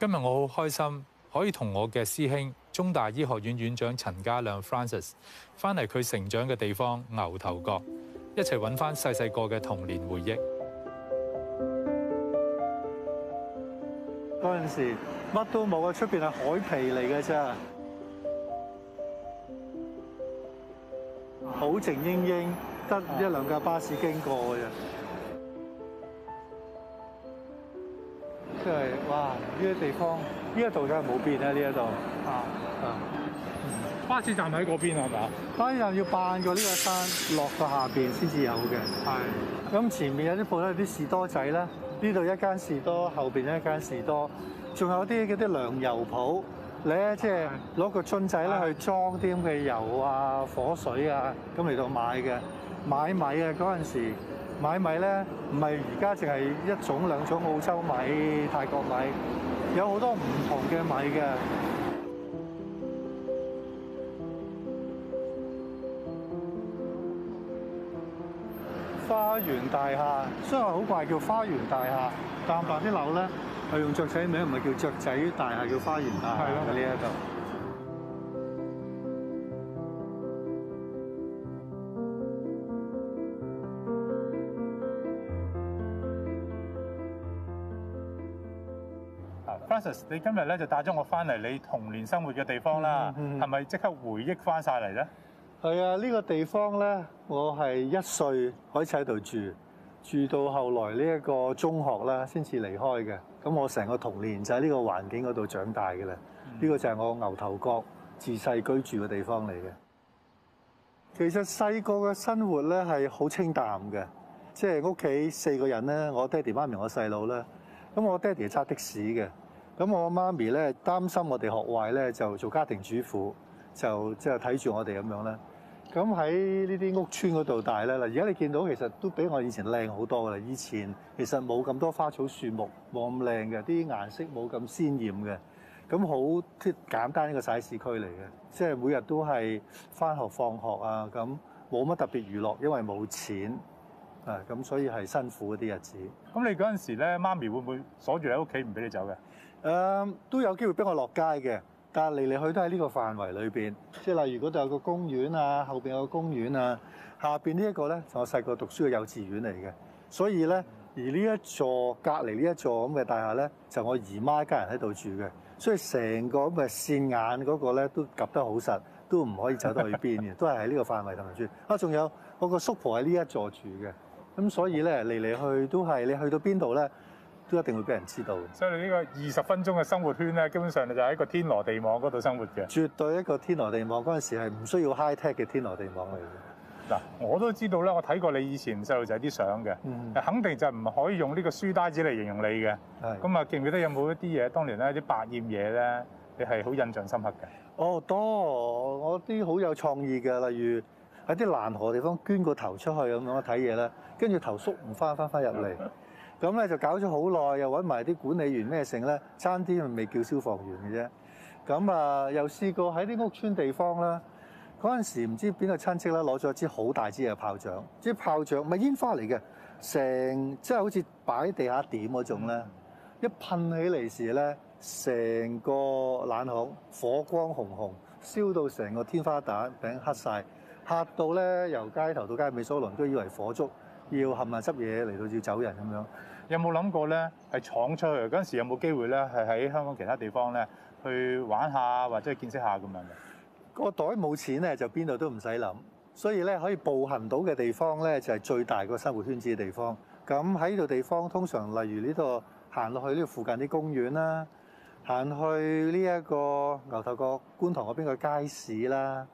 今日我好開心，可以同我嘅師兄中大醫學院院長陳家亮 Francis 翻嚟佢成長嘅地方牛頭角，一齊揾翻細細個嘅童年回憶。嗰陣時乜都冇啊，出邊係海皮嚟嘅啫，好靜英英，得一兩架巴士經過嘅啫。即係哇！呢啲地方，呢一度真係冇變啦，呢一度啊，啊。巴士站喺嗰邊係嘛？當然要扮過呢個山落到下邊先至有嘅。係。咁前面有啲鋪頭有啲士多仔啦，呢度一間士多，後邊一間士多，仲有啲嗰啲糧油鋪，咧即係攞個樽仔咧去裝啲咁嘅油啊、火水啊，咁嚟到買嘅。買米啊嗰陣時，買米咧唔係而家淨係一種兩種澳洲米、泰國米，有好多唔同嘅米嘅。花園大廈，雖然話好怪叫花園大廈，但白啲樓咧係用雀仔名，唔係叫雀仔大廈，叫花園大廈喺呢一度。啊，Francis，你今日咧就帶咗我翻嚟你童年生活嘅地方啦，係咪即刻回憶翻晒嚟咧？係啊，呢個地方咧，我係一歲開始喺度住，住到後來呢一個中學啦，先至離開嘅。咁我成個童年就喺呢個環境嗰度長大嘅啦。呢個就係我牛頭角自細居住嘅地方嚟嘅。其實細個嘅生活咧係好清淡嘅，即係屋企四個人咧，我爹哋媽咪我細佬咧。咁我爹哋係揸的士嘅，咁我媽咪咧擔心我哋學壞咧，就做家庭主婦，就即係睇住我哋咁樣啦。咁喺呢啲屋村嗰度大咧，嗱而家你見到其實都比我以前靚好多噶啦。以前其實冇咁多花草樹木，冇咁靚嘅，啲顏色冇咁鮮豔嘅。咁好即簡單一個徙市區嚟嘅，即係每日都係返學放學啊，咁冇乜特別娛樂，因為冇錢啊，咁所以係辛苦嗰啲日子。咁你嗰陣時咧，媽咪會唔會鎖住喺屋企唔俾你走嘅？誒、都有機會俾我落街嘅，但係嚟嚟去都喺呢個範圍裏邊。即係例如嗰度有個公園啊，後邊有個公園啊，下邊呢一個咧就我細個讀書嘅幼稚園嚟嘅。所以咧，而呢一座隔離呢一座咁嘅大廈咧，就我姨媽一家人喺度住嘅。所以成個咁嘅線眼嗰個咧都夾得好實，都唔可以走得去邊嘅，都係喺呢個範圍同埋住。啊，仲有我個叔婆喺呢一座住嘅，咁所以咧嚟嚟去都係你去到邊度咧，都一定會俾人知道嘅。所以你呢個二十分鐘嘅生活圈咧，基本上你就喺個天羅地網嗰度生活嘅。絕對一個天羅地網，嗰陣時係唔需要 high tech 嘅天羅地網嚟嘅。嗱，我都知道咧，我睇過你以前細路仔啲相嘅，嗯肯定就唔可以用呢個書呆子嚟形容你嘅。係咁啊，記唔記得有冇一啲嘢？當年咧啲百厭嘢咧，你係好印象深刻嘅。哦，多我啲好有創意嘅，例如喺啲難河地方捐個頭出去咁樣睇嘢啦，跟住頭縮唔翻，翻翻入嚟，咁咧就搞咗好耐，又揾埋啲管理員咩成咧，爭啲未叫消防員嘅啫。咁啊，又試過喺啲屋村地方啦，嗰陣時唔知邊個親戚啦，攞咗支好大支嘅炮仗，支炮仗唔係煙花嚟嘅，成即係好似擺喺地下點嗰種咧，一噴起嚟時咧，成個冷巷火光紅紅，燒到成個天花板頂黑晒，嚇到咧由街頭到街尾所有鄰都以為火燭，要冚唪唥執嘢嚟到要走人咁樣。有冇諗過咧係闖出去？嗰陣時有冇機會咧係喺香港其他地方咧去玩下或者係見識下咁樣嘅？個袋冇錢咧，就邊度都唔使諗，所以咧可以步行到嘅地方咧，就係最大個生活圈子嘅地方。咁喺呢度地方，通常例如呢度行落去呢度附近啲公園啦，行去呢一個牛頭角觀塘嗰邊個街市啦，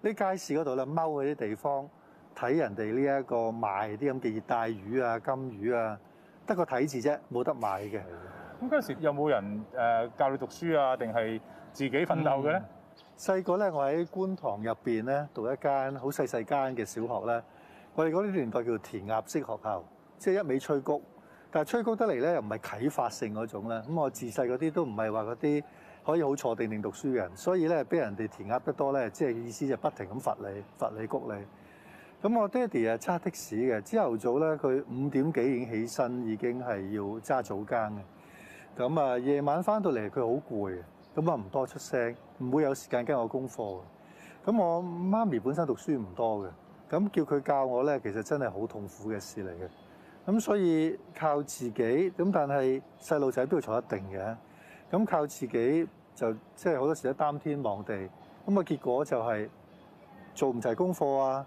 呢街市嗰度咧踎嗰啲地方睇人哋呢一個賣啲咁嘅熱帶魚啊、金魚啊，得個睇字啫，冇得買嘅。咁嗰陣時有冇人誒教你讀書啊？定係自己奮鬥嘅咧？細個咧，我喺觀塘入邊咧讀一間好細細間嘅小學咧，我哋嗰啲年代叫填鴨式學校，即係一味吹谷，但係吹谷得嚟咧又唔係啟發性嗰種咧。咁我自細嗰啲都唔係話嗰啲可以好坐定定讀書嘅人，所以咧俾人哋填鴨得多咧，即係意思就不停咁罰你、罰你、谷你。咁我爹哋啊揸的士嘅，朝頭早咧佢五點幾已經起身，已經係要揸早更嘅。咁啊夜晚翻到嚟佢好攰嘅，咁啊唔多出聲，唔會有時間跟我功課嘅。咁我媽咪本身讀書唔多嘅，咁叫佢教我咧，其實真係好痛苦嘅事嚟嘅。咁所以靠自己，咁但係細路仔都要坐一定嘅。咁靠自己就即係好多時都擔天望地。咁啊結果就係做唔齊功課啊，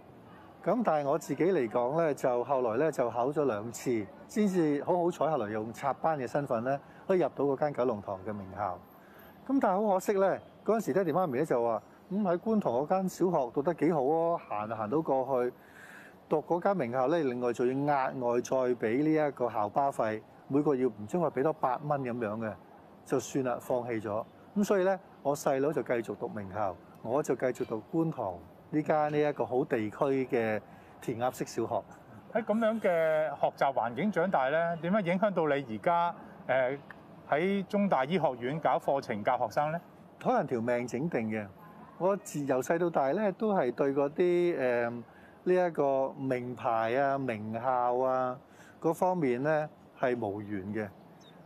咁但係我自己嚟講咧，就後來咧就考咗兩次，先至好好彩，後來用插班嘅身份咧，可以入到嗰間九龍塘嘅名校。咁但係好可惜咧，嗰陣時爹哋媽咪咧就話：咁喺觀塘嗰間小學讀得幾好啊，行就行到過去讀嗰間名校咧，另外仲要額外再俾呢一個校巴費，每個月唔知話俾多八蚊咁樣嘅，就算啦，放棄咗。咁所以咧，我細佬就繼續讀名校，我就繼續讀觀塘呢間呢一個好地區嘅填鴨式小學。喺咁樣嘅學習環境長大咧，點樣影響到你而家誒喺中大醫學院搞課程教學生咧？可能條命整定嘅。我自由細到大咧，都係對嗰啲誒呢一個名牌啊、名校啊嗰方面咧係無緣嘅。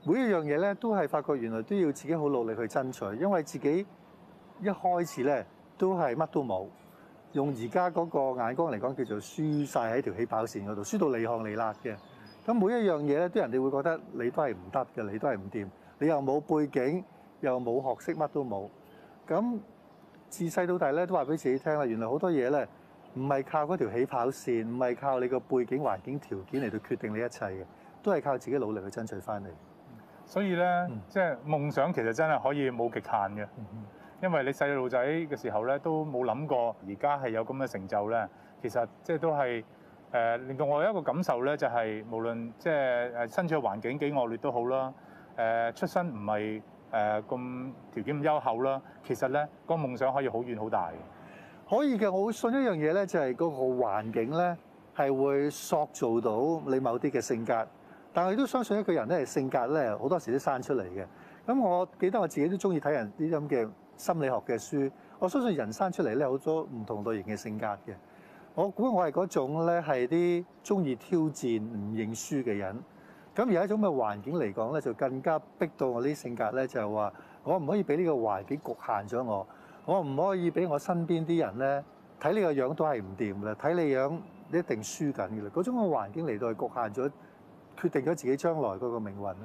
每一樣嘢咧都係發覺原來都要自己好努力去爭取，因為自己一開始咧都係乜都冇。用而家嗰個眼光嚟講，叫做輸晒喺條起跑線嗰度，輸到你行你辣嘅。咁每一樣嘢咧，啲人哋會覺得你都係唔得嘅，你都係唔掂，你又冇背景，又冇學識，乜都冇。咁自細到大咧，都話俾自己聽啦，原來好多嘢咧，唔係靠嗰條起跑線，唔係靠你個背景環境條件嚟到決定你一切嘅，都係靠自己努力去爭取翻嚟。所以咧，即係夢想其實真係可以冇極限嘅。因為你細路仔嘅時候咧，都冇諗過而家係有咁嘅成就咧。其實即係都係誒、令到我有一個感受咧，就係、是、無論即係誒身處嘅環境幾惡劣都好啦，誒、出身唔係誒咁條件咁優厚啦，其實咧、個夢想可以好遠好大嘅。可以嘅，我會信一樣嘢咧，就係嗰個環境咧係會塑造到你某啲嘅性格，但係都相信一個人咧性格咧好多時都生出嚟嘅。咁我記得我自己都中意睇人啲咁嘅心理學嘅書，我相信人生出嚟咧好多唔同類型嘅性格嘅。我估我係嗰種咧係啲中意挑戰、唔認輸嘅人。咁而喺一種嘅環境嚟講咧，就更加逼到我啲性格咧，就係話我唔可以俾呢個環境局限咗我，我唔可以俾我身邊啲人咧睇你個樣都係唔掂嘅，睇你樣你一定輸緊嘅啦。嗰種嘅環境嚟到係局限咗，決定咗自己將來嗰個命運啦。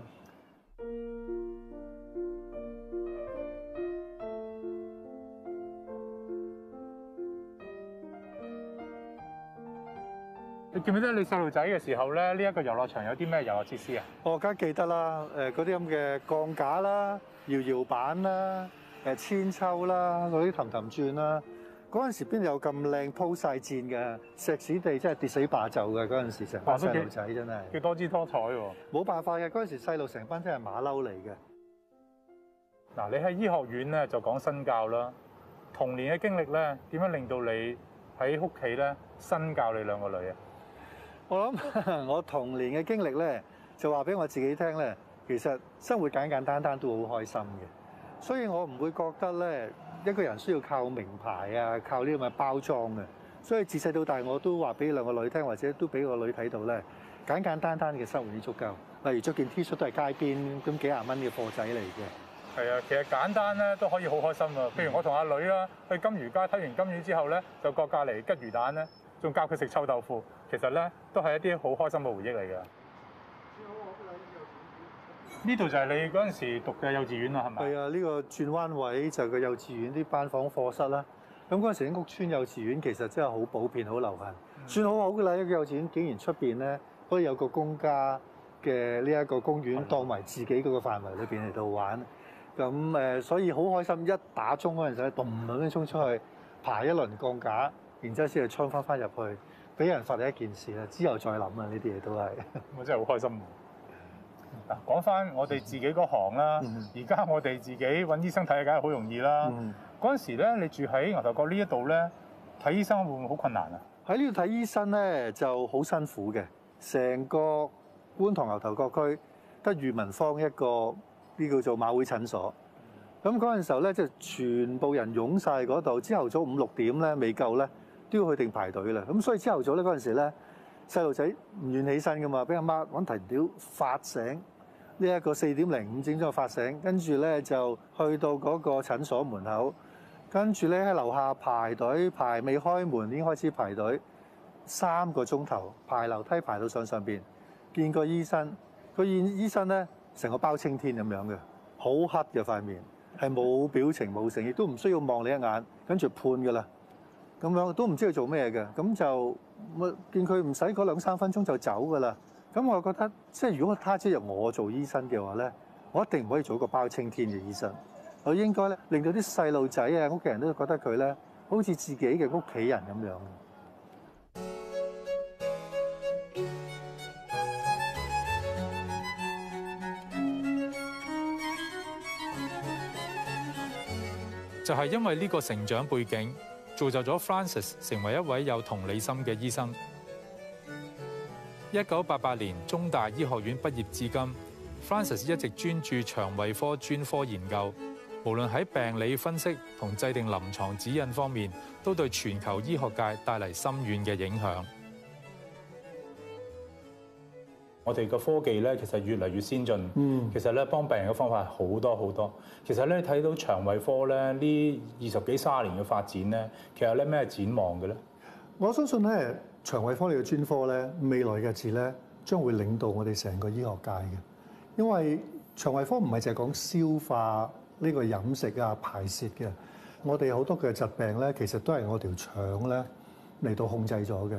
你記唔記得你細路仔嘅時候咧？呢、一個遊樂場有啲咩遊樂設施啊？我梗係記得啦，誒嗰啲咁嘅鋼架啦、搖搖板啦、誒千秋啦、嗰啲氹氹轉啦，嗰陣時邊有咁靚鋪晒箭嘅石屎地，真係跌死霸就嘅嗰陣時，成班細路仔真係叫多姿多彩喎！冇辦法嘅，嗰陣時細路成班真係馬騮嚟嘅。嗱，你喺醫學院咧就講身教啦，童年嘅經歷咧點樣令到你喺屋企咧身教你兩個女啊？我諗 我童年嘅經歷咧，就話俾我自己聽咧，其實生活簡簡單單都好開心嘅，所以我唔會覺得咧一個人需要靠名牌啊，靠呢啲咁嘅包裝嘅。所以自細到大我都話俾兩個女聽，或者都俾個女睇到咧，簡簡單單嘅生活已經足夠。例如着件 T 恤都係街邊咁幾廿蚊嘅貨仔嚟嘅。係啊，其實簡單咧都可以好開心啊！譬如我同阿女啦去金魚街睇完金魚之後咧，就過隔離吉魚蛋咧，仲教佢食臭豆腐。其實咧都係一啲好開心嘅回憶嚟㗎。呢度就係你嗰陣時讀嘅幼稚園啦，係咪？係啊，呢個轉彎位就係個幼稚園啲班房課室啦。咁嗰陣時啲屋村幼稚園其實真係好普遍、好流行，算好好㗎啦。一個幼稚園竟然出邊咧可以有個公家嘅呢一個公園當埋自己嗰個範圍裏邊嚟到玩。咁誒，所以好開心！一打鐘嗰陣時咧，咚咁樣衝出去爬一輪鋼架，然之後先係衝翻翻入去，俾人罰你一件事啦。之後再諗啊，呢啲嘢都係。我真係好開心。嗱，講翻我哋自己嗰行啦，嗯而家我哋自己揾醫生睇，梗係好容易啦。嗯嗰陣時咧，你住喺牛頭角呢一度咧，睇醫生會唔會好困難啊？喺呢度睇醫生咧就好辛苦嘅，成個觀塘牛頭角區得裕民坊一個呢叫做馬會診所。咁嗰陣時候咧，即係全部人湧晒嗰度，朝頭早五六點咧未夠咧，都要去定排隊啦。咁所以朝頭早咧嗰陣時咧，細路仔唔願起身噶嘛，俾阿媽揾藤條發醒。呢一個四點零五點鐘發醒，跟住咧就去到嗰個診所門口，跟住咧喺樓下排隊，排未開門已經開始排隊，三個鐘頭排樓梯排到上上邊，見個醫生，個醫醫生咧成個包青天咁樣嘅，好黑嘅塊面，係冇表情冇聲，亦都唔需要望你一眼，跟住判噶啦，咁樣都唔知佢做咩嘅，咁就我見佢唔使嗰兩三分鐘就走噶啦。咁我覺得，即係如果他朝由我做醫生嘅話咧，我一定唔可以做一個包青天嘅醫生。我應該咧，令到啲細路仔啊、屋企人都覺得佢咧，好似自己嘅屋企人咁樣。就係因為呢個成長背景，造就咗 Francis 成为一位有同理心嘅医生。一九八八年中大医学院毕业至今，Francis 一直专注肠胃科专科研究，无论喺病理分析同制定临床指引方面，都对全球医学界带嚟深远嘅影响。我哋嘅科技咧，其實越嚟越先進。嗯其實咧，幫病人嘅方法係好多好多。其實咧，睇到腸胃科咧呢二十幾三十年嘅發展咧，其實咧咩展望嘅咧？我相信咧，腸胃科呢個專科咧，未來嘅日子咧，將會領導我哋成個醫學界嘅。因為腸胃科唔係淨係講消化呢個飲食啊、排泄嘅，我哋好多嘅疾病咧，其實都係我條腸咧嚟到控制咗嘅。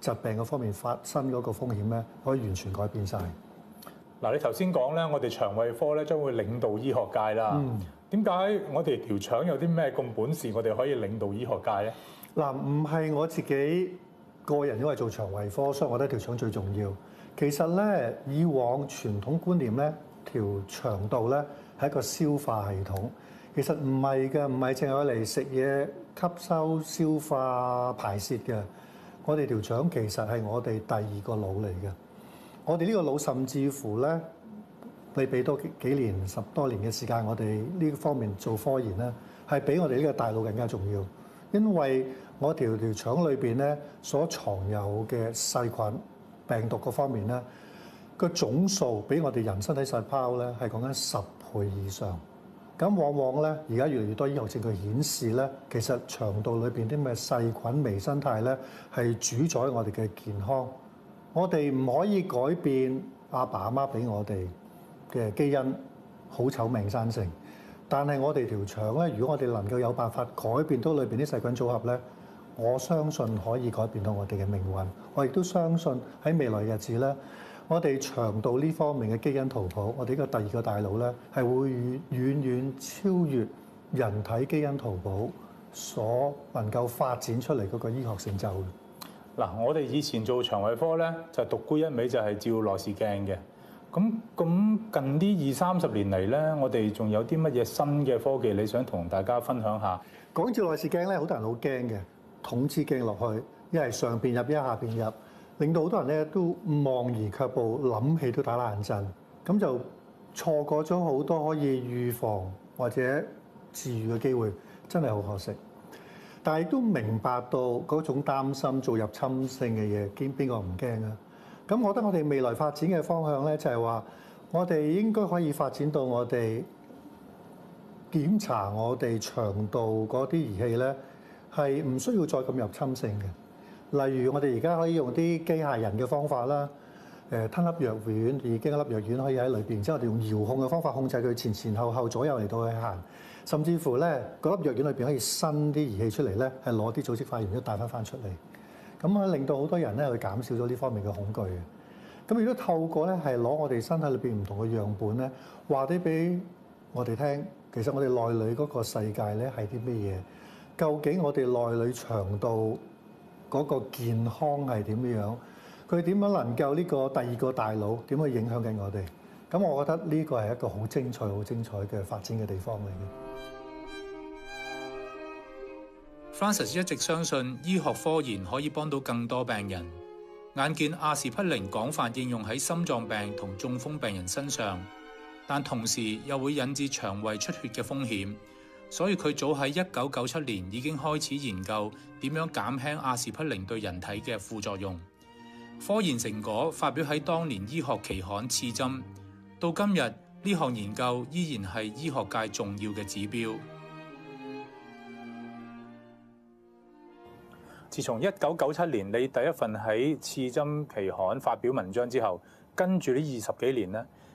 疾病嗰方面發生嗰個風險咧，可以完全改變晒。嗱，你頭先講咧，我哋腸胃科咧將會領導醫學界啦。嗯點解我哋條腸有啲咩咁本事，我哋可以領導醫學界咧？嗱，唔係我自己個人因為做腸胃科，所以我覺得條腸最重要。其實咧，以往傳統觀念咧，條腸道咧係一個消化系統。其實唔係嘅，唔係淨係攞嚟食嘢、吸收、消化、排泄嘅。我哋條腸其實係我哋第二個腦嚟嘅。我哋呢個腦甚至乎咧，你俾多幾年、十多年嘅時間，我哋呢方面做科研咧，係比我哋呢個大腦更加重要。因為我條條腸裏邊咧所藏有嘅細菌、病毒嗰方面咧，個總數比我哋人身體細胞咧係講緊十倍以上。咁往往咧，而家越嚟越多醫學證據顯示咧，其實腸道裏邊啲咩細菌、微生態咧係主宰我哋嘅健康。我哋唔可以改變阿爸阿媽俾我哋嘅基因，好醜命生成。但係我哋條腸咧，如果我哋能夠有辦法改變到裏邊啲細菌組合咧，我相信可以改變到我哋嘅命運。我亦都相信喺未來日子咧，我哋腸道呢方面嘅基因圖譜，我哋呢個第二個大腦咧，係會遠遠超越人體基因圖譜所能夠發展出嚟嗰個醫學成就嘅。嗱，我哋以前做腸胃科咧，就獨沽一味就係照內視鏡嘅。咁咁近呢二三十年嚟咧，我哋仲有啲乜嘢新嘅科技，你想同大家分享下？講照內視鏡咧，好多人好驚嘅，筒支鏡落去，一係上邊入，一係下邊入，令到好多人咧都望而卻步，諗起都打冷震，咁就錯過咗好多可以預防或者治癒嘅機會，真係好可惜。但係都明白到嗰種擔心做入侵性嘅嘢，邊邊個唔驚啊？咁我覺得我哋未來發展嘅方向咧，就係話我哋應該可以發展到我哋檢查我哋腸道嗰啲儀器咧，係唔需要再咁入侵性嘅。例如我哋而家可以用啲機械人嘅方法啦，誒吞粒藥丸，已經一粒藥丸可以喺裏邊，之後我哋用遙控嘅方法控制佢前前後後左右嚟到去行，甚至乎咧嗰粒藥丸裏邊可以伸啲儀器出嚟咧，係攞啲組織化驗都帶翻翻出嚟，咁啊令到好多人咧去減少咗呢方面嘅恐懼嘅。咁亦都透過咧係攞我哋身體裏邊唔同嘅樣本咧，話啲俾我哋聽，其實我哋內裏嗰個世界咧係啲咩嘢？究竟我哋內裏腸道嗰個健康係點樣？佢點樣能夠呢個第二個大腦點去影響緊我哋？咁我覺得呢個係一個好精彩、好精彩嘅發展嘅地方嚟嘅。Francis 一直相信醫學科研可以幫到更多病人。眼見阿士匹靈廣泛應用喺心臟病同中風病人身上，但同時又會引致腸胃出血嘅風險，所以佢早喺一九九七年已經開始研究點樣減輕阿士匹靈對人體嘅副作用。科研成果發表喺當年醫學期刊《刺針》，到今日呢項研究依然係醫學界重要嘅指標。自從一九九七年你第一份喺《刺針》期刊發表文章之後，跟住呢二十幾年咧，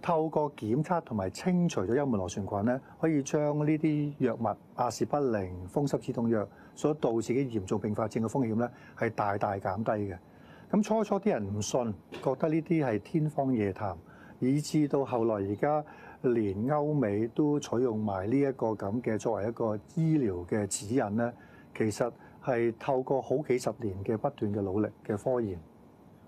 透過檢測同埋清除咗幽門螺旋菌咧，可以將呢啲藥物阿士不靈、風濕止痛藥所導致嘅嚴重併發症嘅風險咧係大大減低嘅。咁初初啲人唔信，覺得呢啲係天方夜談，以至到後來而家連歐美都採用埋呢一個咁嘅作為一個醫療嘅指引咧，其實係透過好幾十年嘅不斷嘅努力嘅科研。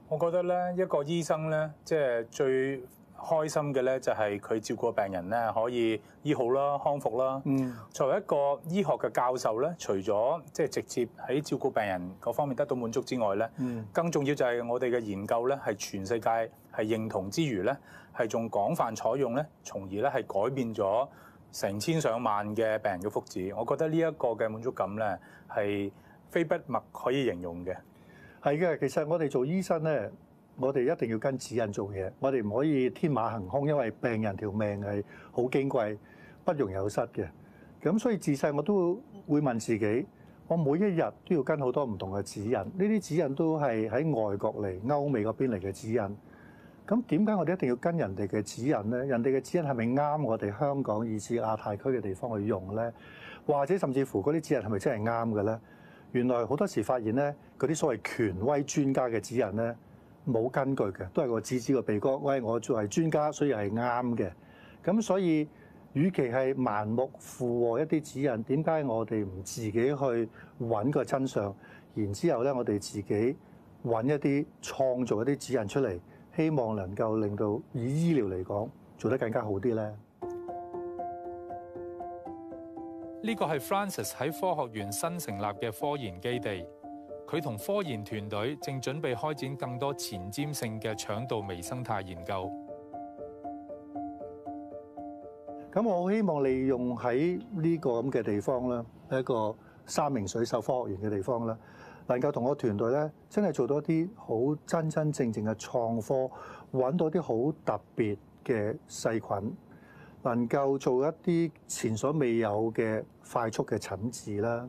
我覺得咧，一個醫生咧，即係最開心嘅咧，就係佢照顧病人咧，可以醫好啦、康復啦。嗯，作為一個醫學嘅教授咧，除咗即係直接喺照顧病人嗰方面得到滿足之外咧，嗯，更重要就係我哋嘅研究咧，係全世界係認同之餘咧，係仲廣泛採用咧，從而咧係改變咗成千上萬嘅病人嘅福祉。我覺得呢一個嘅滿足感咧，係非筆墨可以形容嘅。係嘅，其實我哋做醫生咧。我哋一定要跟指引做嘢，我哋唔可以天馬行空，因為病人條命係好矜貴，不容有失嘅。咁所以自細我都會問自己，我每一日都要跟好多唔同嘅指引，呢啲指引都係喺外國嚟、歐美嗰邊嚟嘅指引。咁點解我哋一定要跟人哋嘅指引咧？人哋嘅指引係咪啱我哋香港以至亞太區嘅地方去用咧？或者甚至乎嗰啲指引係咪真係啱嘅咧？原來好多時發現咧，嗰啲所謂權威專家嘅指引咧。冇根據嘅，都係我指指個鼻哥。喂，我作為專家，所以係啱嘅。咁所以，與其係盲目附和一啲指引，點解我哋唔自己去揾個真相？然之後咧，我哋自己揾一啲創造一啲指引出嚟，希望能夠令到以醫療嚟講做得更加好啲咧。呢個係 Francis 喺科學園新成立嘅科研基地。佢同科研團隊正準備開展更多前瞻性嘅腸道微生態研究。咁我好希望利用喺呢個咁嘅地方啦，一個山明水秀科學園嘅地方啦，能夠同我團隊咧，真係做到一啲好真真正正嘅創科，揾到啲好特別嘅細菌，能夠做一啲前所未有嘅快速嘅診治啦。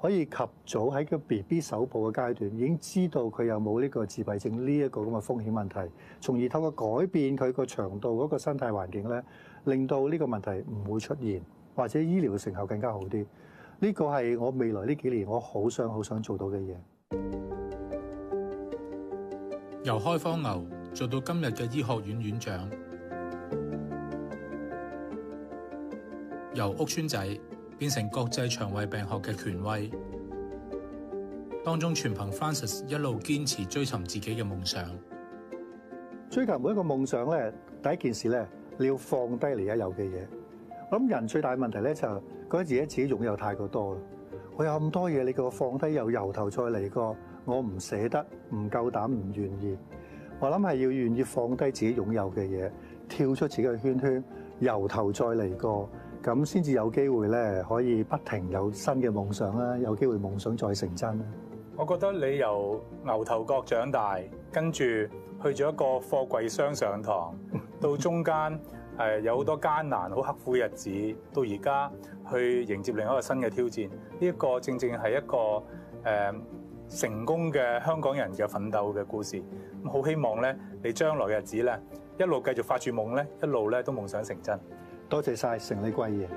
可以及早喺個 B B 手部嘅階段已經知道佢有冇呢個自閉症呢一個咁嘅風險問題，從而透過改變佢個腸道嗰個生態環境咧，令到呢個問題唔會出現，或者醫療成效更加好啲。呢個係我未來呢幾年我好想好想做到嘅嘢。由開荒牛做到今日嘅醫學院院長。由屋村仔變成國際腸胃病學嘅權威，當中全憑 Francis 一路堅持追尋自己嘅夢想。追求每一個夢想咧，第一件事咧，你要放低你而家有嘅嘢。我諗人最大嘅問題咧，就覺得自己自己擁有太過多啦。我有咁多嘢，你叫我放低又由頭再嚟過，我唔捨得，唔夠膽，唔願意。我諗係要願意放低自己擁有嘅嘢，跳出自己嘅圈圈，由頭再嚟過。咁先至有機會咧，可以不停有新嘅夢想啦，有機會夢想再成真啦。我覺得你由牛頭角長大，跟住去咗一個貨櫃箱上堂，到中間誒有好多艱難、好刻苦嘅日子，到而家去迎接另一個新嘅挑戰。呢一個正正係一個誒成功嘅香港人嘅奮鬥嘅故事。咁好希望咧，你將來嘅日子咧，一路繼續發住夢咧，一路咧都夢想成真。多谢晒成李贵贤